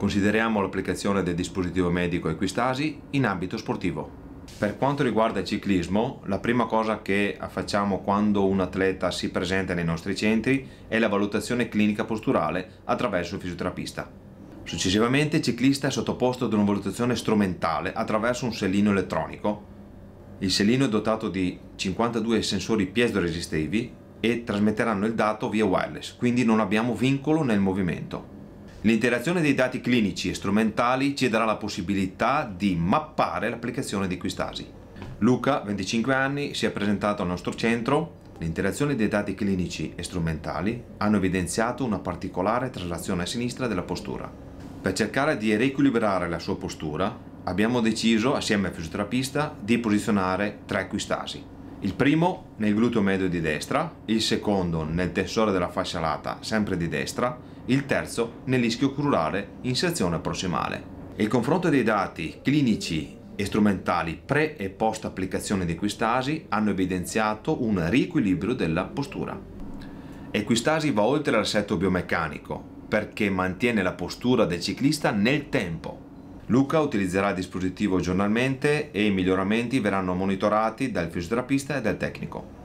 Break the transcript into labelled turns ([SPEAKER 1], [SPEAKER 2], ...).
[SPEAKER 1] Consideriamo l'applicazione del dispositivo medico Equistasi in ambito sportivo. Per quanto riguarda il ciclismo, la prima cosa che facciamo quando un atleta si presenta nei nostri centri è la valutazione clinica posturale attraverso il fisioterapista. Successivamente il ciclista è sottoposto ad una valutazione strumentale attraverso un sellino elettronico. Il sellino è dotato di 52 sensori piezoresistenti e trasmetteranno il dato via wireless, quindi non abbiamo vincolo nel movimento. L'interazione dei dati clinici e strumentali ci darà la possibilità di mappare l'applicazione di Quistasi. Luca, 25 anni, si è presentato al nostro centro. L'interazione dei dati clinici e strumentali hanno evidenziato una particolare traslazione a sinistra della postura. Per cercare di riequilibrare la sua postura, abbiamo deciso, assieme al fisioterapista, di posizionare tre Quistasi. Il primo nel gluteo medio di destra, il secondo nel tensore della fascia lata, sempre di destra, il terzo nell'ischio crurale in sezione prossimale. Il confronto dei dati clinici e strumentali pre e post applicazione di Equistasi hanno evidenziato un riequilibrio della postura. Equistasi va oltre l'assetto biomeccanico perché mantiene la postura del ciclista nel tempo. Luca utilizzerà il dispositivo giornalmente e i miglioramenti verranno monitorati dal fisioterapista e dal tecnico.